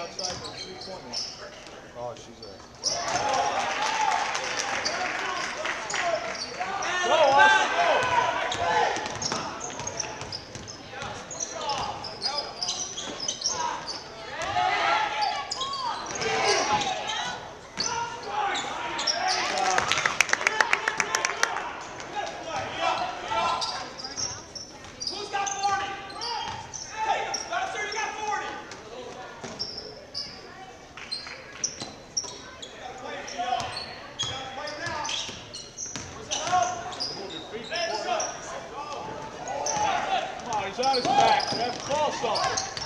outside for three-point. Oh, she's a... on his back. That's false off.